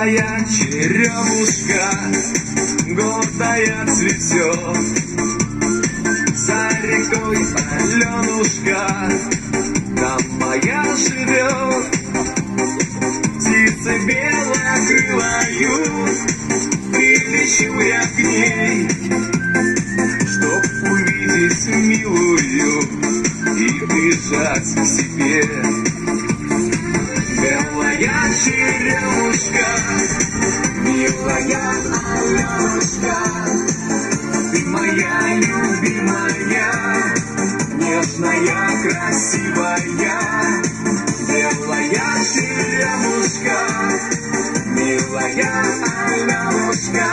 Белая черемушка гордая цветет За рекой Аленушка Там моя живет Птицы белокрылою Прилечу я к ней Чтоб увидеть милую И бежать к себе черемушка Милая Аленушка Ты моя любимая Нежная, красивая. Белая черемушка Милая Аленушка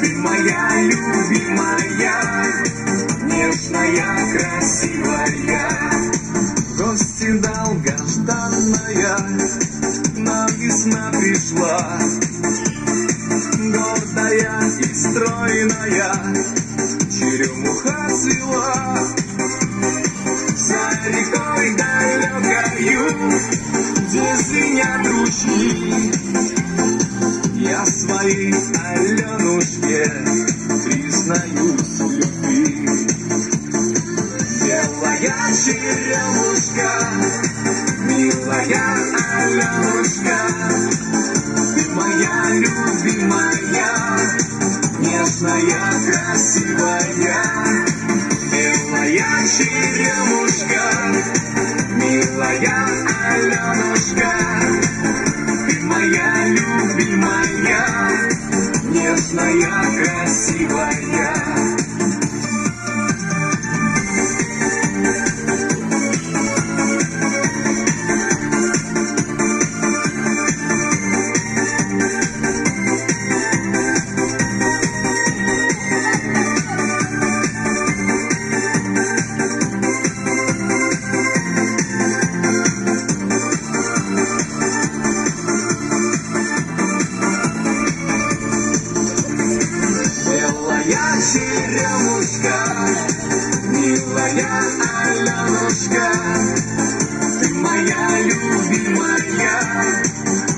Ты моя любимая Нежная, красивая Весна пришла. Гордая и стройная. Черемуха цвела. За рекой далекою Где звенят ручьи. Я своей Аленушке Признаюсь в любви. Белая черемушка, милая Аленушка, нежная, красивая. Белая черемушка, милая Аленушка, Ты моя любимая, нежная, красивая. Черемушка, милая Аленушка, Ты моя любимая,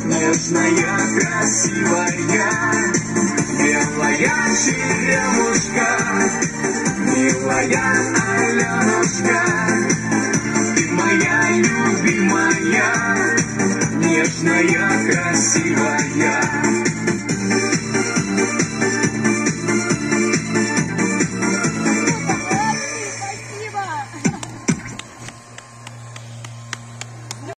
нежная, красивая. Белая черемушка, милая Аленушка, Ты моя любимая, нежная, красивая.